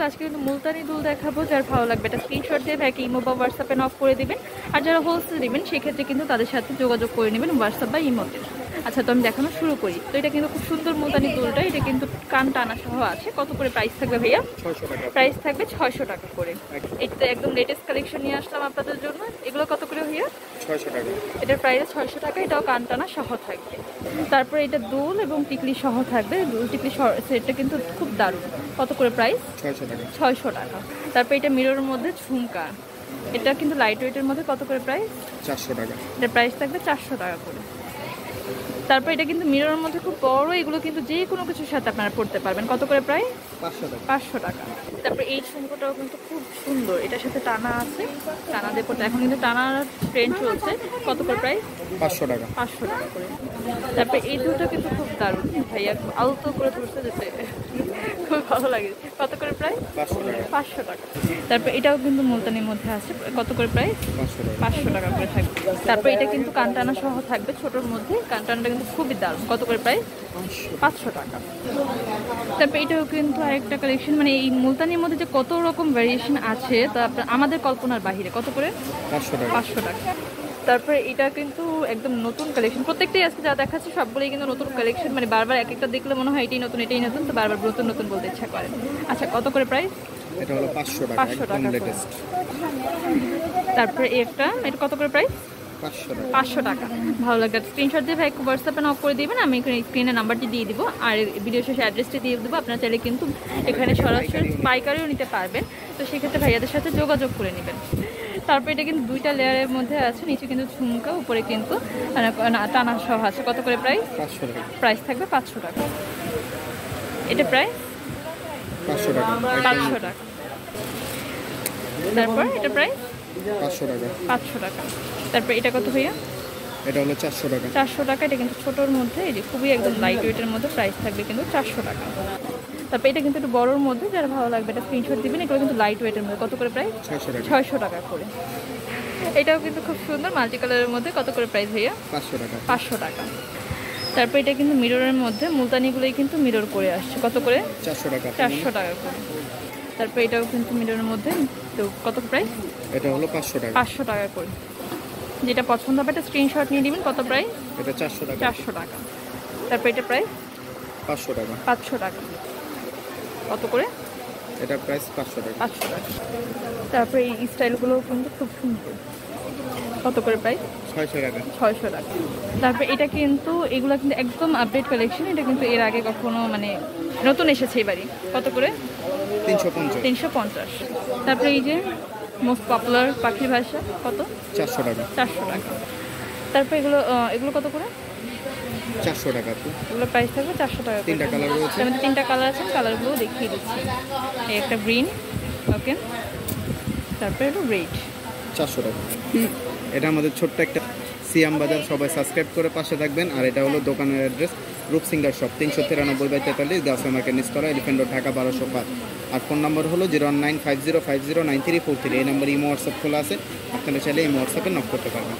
কিন্তু আজকে কিন্তু মুলতানি দুল দেখাবো যার ভালো লাগবে এটা স্ক্রিনশট দিয়ে ভাইকে ইমো বা হোয়াটসঅ্যাপে অফ করে দেবেন। আর যারা হোলসেল দেবেন সেক্ষেত্রে কিন্তু তাদের সাথে যোগাযোগ করে নেবেন হোয়াটসঅ্যাপ বা ইমোতে আচ্ছা তো আমি দেখানো শুরু করি। তো এটা কিন্তু খুব সুন্দর মুলতানি দুলটা এটা কিন্তু কান টানা সহ আছে। কত করে প্রাইস থাকবে ভাইয়া? প্রাইস থাকবে ছয়শো টাকা করে। এটা একদম লেটেস্ট কালেকশন নিয়ে আসলাম আপনাদের জন্য। এগুলো কত ভাইয়া? ছয়শো টাকা। এটার প্রাইস ছয়শো টাকা এটাও কানটানা সহ থাকবে। তারপরে এটা দুল এবং টিকলি সহ থাকবে। দুল টিকলি সেটটা কিন্তু খুব দারুণ। কত করে প্রাইস? ছয়শো টাকা। ছয়শো টাকা। তারপরে এটা মিররের মধ্যে ঝুমকা। এটা কিন্তু লাইট ওয়েটের মধ্যে কত করে প্রাইস? চারশো টাকা। এটার প্রাইস থাকবে চারশো টাকা করে। তারপর এটা কিন্তু মিররের মধ্যে খুব বড় এগুলো কিন্তু যে কোনো কিছুর সাথে আপনারা পড়তে পারবেন। কত করে প্রায়? পাঁচশো টাকা। পাঁচশো টাকা। তারপর এই ঝুমকোটাও কিন্তু খুব সুন্দর। এটার সাথে টানা আছে। টানা দিয়ে পড়তে এখন কিন্তু টানার ট্রেন্ড চলছে। কত করে প্রায়? পাঁচশো টাকা। পাঁচশো টাকা করে। তারপর এই দুটো কিন্তু খুব দারুণ। ভাইয়া আলতো করে ধরছে যেতে খুব ভালো লাগে। কত করে প্রাইস পাঁচশো টাকা। তারপর এটাও কিন্তু মুলতানির মধ্যে আছে। কত করে প্রাইস পাঁচশো টাকা। করে থাকবে। তারপর এটা কিন্তু কানটানা সহ থাকবে ছোটোর মধ্যে। কানটানাটা কিন্তু খুবই দারুণ। কত করে প্রাইস পাঁচশো। টাকা। তারপর এটাও কিন্তু আরেকটা কালেকশন মানে এই মুলতানির মধ্যে যে কত রকম ভ্যারিয়েশন আছে তা আমাদের কল্পনার বাহিরে। কত করে? পাঁচশো টাকা। পাঁচশো টাকা। তারপরে এটা কিন্তু একদম নতুন কালেকশন প্রত্যেকটাই আজকে যা দেখাচ্ছে সবগুলোই কিন্তু নতুন কালেকশন মানে বারবার এক একটা দেখলে মনে হয় এটাই নতুন এটাই নতুন তো বারবার নতুন নতুন বলতে ইচ্ছা করে। আচ্ছা কত করে প্রাইস এটা হলো পাঁচশো টাকা পাঁচশো একদম টাকা লেটেস্ট তারপরে একটা এটা কত করে প্রাইস পাঁচশো টাকা। পাঁচশো টাকা। ভালো লাগবে স্ক্রিনশট দিয়ে ভাই হোয়াটসঅ্যাপে নক করে দিবেন আমি এখানে স্ক্রিনে নাম্বারটি দিয়ে দিব আর ভিডিও শেষে অ্যাড্রেসটি দিয়ে দেবো আপনারা চাইলে কিন্তু এখানে সরাসরি পাইকারিও নিতে পারবেন। তো সেক্ষেত্রে ভাইয়াদের সাথে যোগাযোগ করে নেবেন। তারপর এটা কিন্তু দুইটা লেয়ারের মধ্যে আছে নিচে কিন্তু ঝুমকা উপরে কিন্তু টানা সহ আছে। কত করে প্রাইস? পাঁচশো টাকা। প্রাইস থাকবে পাঁচশো টাকা। এটা প্রাইস? পাঁচশো টাকা। পাঁচশো টাকা। তারপর এটা প্রাইস? পাঁচশো টাকা। পাঁচশো টাকা। তারপর এটা কত ভাইয়া? এটা হলো চারশো টাকা। চারশো টাকা। এটা কিন্তু ছোটোর মধ্যে এই যে খুবই একদম লাইট ওয়েটের মধ্যে প্রাইস থাকবে কিন্তু চারশো টাকা। তারপর এটা কিন্তু একটু বড়োর মধ্যে যারা ভালো লাগবে এটা স্ক্রিনশট দিবেন। এগুলো কিন্তু লাইট ওয়েটের মধ্যে। কত করে প্রাইস ছয়শো টাকা। করে। এটাও কিন্তু খুব সুন্দর মাল্টি কালারের মধ্যে। কত করে প্রাইস ভাইয়া? পাঁচশো টাকা। পাঁচশো টাকা। তারপর এটা কিন্তু মিররের মধ্যে। মুলতানিগুলোই কিন্তু মিরর করে আসছে। কত করে? চারশো টাকা। চারশো টাকা করে। তারপর এটাও কিন্তু মিররের মধ্যে। তো কত প্রাইস এটা হলো পাঁচশো টাকা। পাঁচশো টাকা করে। যেটা পছন্দ হবে একটা স্ক্রিনশট নিয়ে দিবেন কত প্রাইস এটা চারশো টাকা। চারশো টাকা। তারপর এটা প্রাইস পাঁচশো টাকা। পাঁচশো টাকা। কত করে? এটা প্রাইস পাঁচশো টাকা। পাঁচশো টাকা। তারপরে এই স্টাইলগুলো কিন্তু খুব সুন্দর। কত করে প্রাইস ছয়শো টাকা। ছয়শো টাকা। তারপর এটা কিন্তু এগুলো কিন্তু একদম আপডেট কালেকশন এটা কিন্তু এর আগে কখনো মানে নতুন এসেছে এবারই কত করে? তিনশো পঞ্চাশ। তিনশো পঞ্চাশ। তারপরে এই যে মোস্ট পপুলার পাখির ভাষা কত? চারশো টাকা। চারশো টাকা। তারপর এগুলো এগুলো কত করে? চারশো টাকা তো। এগুলো প্রাইস থাকবে চারশো টাকা করে। তিনটা কালার রয়েছে মধ্যে তিনটা কালার আছে কালারগুলো দেখিয়ে দিচ্ছি। এই একটা গ্রিন ওকে তারপরে একটু রেড চারশো টাকা। এটা আমাদের ছোট্ট একটা সিয়াম বাজার সবাই সাবস্ক্রাইব করে পাশে থাকবেন। আর এটা হলো দোকানের অ্যাড্রেস রূপসিঙ্গার শপ তিনশো তিরানব্বই বাই তেতাল্লিশ দাস মার্কেট নিস্তরা এলিফেন্ট রোড ঢাকা বারোশো পাঁচ। আর ফোন নম্বর হলো zero nine five zero five zero nine three four three. এই নম্বর ইমো হোয়াটসঅ্যাপ খোলা আছে। আপনারা চাইলে ইমো হোয়াটসঅ্যাপে নক করতে পারবেন।